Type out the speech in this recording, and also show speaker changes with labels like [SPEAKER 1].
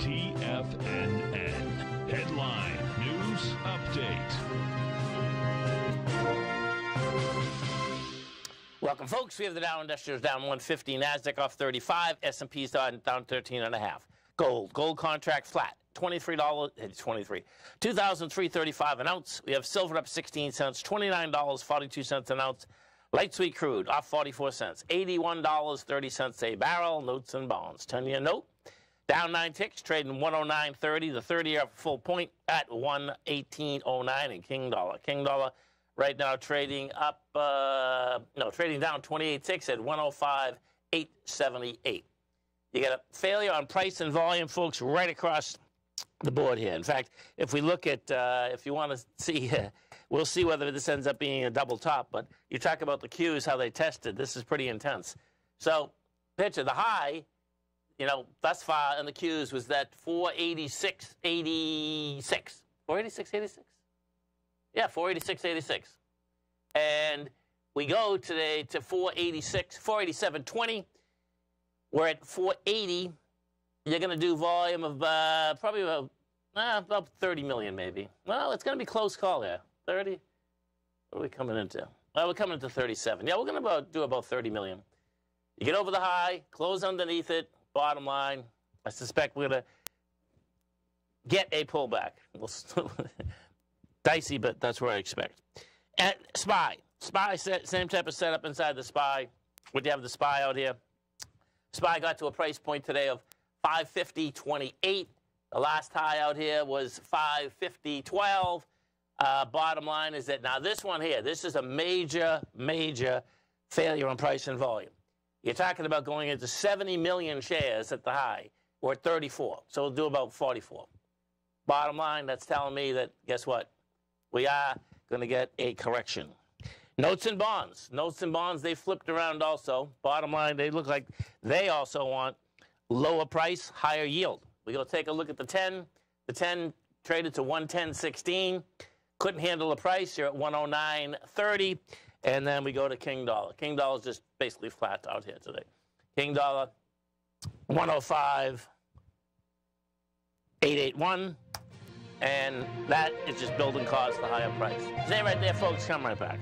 [SPEAKER 1] TFNN. Headline News Update.
[SPEAKER 2] Welcome, folks. We have the Dow Industrials down 150, Nasdaq off 35, S&P's down, down 13 and a half. Gold, gold contract flat, $23, it's eh, 23, 2,335 an ounce. We have silver up 16 cents, $29.42 an ounce. Light sweet crude off 44 cents, $81.30 a barrel. Notes and bonds. 10 year note down nine ticks, trading 109.30. The 30 year full point at 118.09 in King Dollar. King Dollar right now trading up, uh, no, trading down 28 ticks at 105.878. You got a failure on price and volume, folks, right across the board here. In fact, if we look at, uh, if you want to see, uh, we'll see whether this ends up being a double top. But you talk about the cues, how they tested. This is pretty intense. So, picture the high, you know, thus far in the queues was that 486.86. 486.86? Yeah, 486.86. And we go today to 486, 487.20. We're at 480. You're going to do volume of uh, probably about, uh, about 30 million, maybe. Well, it's going to be close call here. 30? What are we coming into? Well, we're coming into 37. Yeah, we're going to do about 30 million. You get over the high, close underneath it. Bottom line, I suspect we're going to get a pullback. We'll dicey, but that's where I expect. And SPY. SPY, same type of setup inside the SPY. Would you have the SPY out here? SPY got to a price point today of 550.28. The last high out here was 550.12. Uh, bottom line is that now this one here, this is a major, major failure on price and volume. You're talking about going into 70 million shares at the high. At 34, so we'll do about 44. Bottom line, that's telling me that, guess what? We are going to get a correction. Notes and bonds. Notes and bonds, they flipped around also. Bottom line, they look like they also want lower price, higher yield. We're going to take a look at the 10. The 10 traded to 110.16. Couldn't handle the price. You're at 109.30. And then we go to King Dollar. King Dollar is just basically flat out here today. King Dollar, 105.881. And that is just building cause for higher price. Stay right there, folks. Come right back.